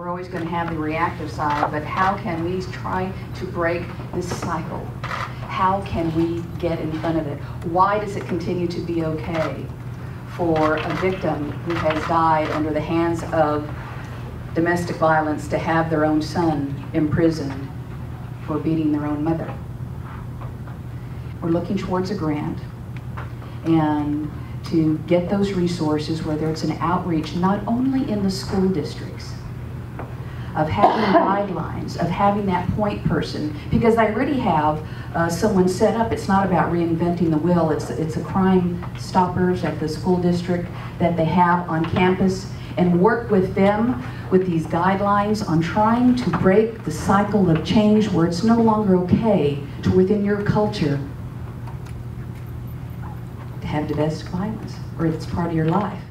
We're always going to have the reactive side, but how can we try to break this cycle? How can we get in front of it? Why does it continue to be okay for a victim who has died under the hands of domestic violence to have their own son imprisoned for beating their own mother? We're looking towards a grant and to get those resources, whether it's an outreach, not only in the school districts, of having guidelines, of having that point person, because I already have uh, someone set up. It's not about reinventing the wheel. It's it's a crime stoppers at the school district that they have on campus, and work with them with these guidelines on trying to break the cycle of change where it's no longer okay to within your culture to have domestic violence, or it's part of your life.